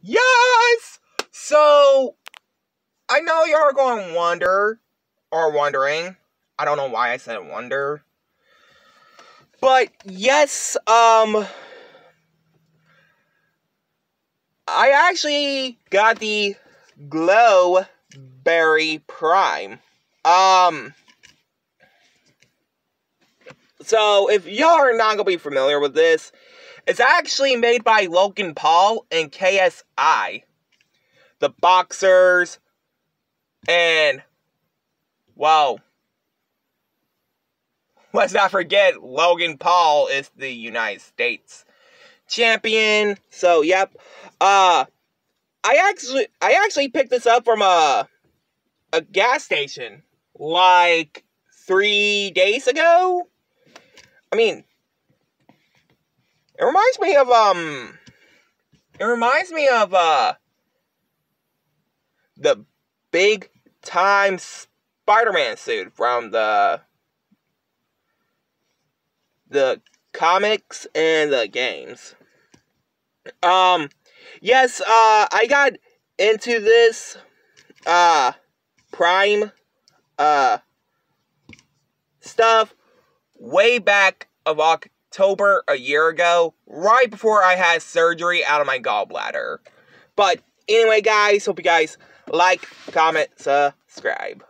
Yes! So, I know y'all are going wonder, or wondering. I don't know why I said wonder. But, yes, um... I actually got the Glow Berry Prime. Um... So, if y'all are not gonna be familiar with this, it's actually made by Logan Paul and KSI. The boxers. And, well, let's not forget Logan Paul is the United States champion. So, yep. Uh, I actually, I actually picked this up from a, a gas station like three days ago. I mean, it reminds me of um it reminds me of uh the big time Spider-Man suit from the the comics and the games. Um yes, uh I got into this uh prime uh stuff way back of October a year ago, right before I had surgery out of my gallbladder. But anyway, guys, hope you guys like, comment, subscribe.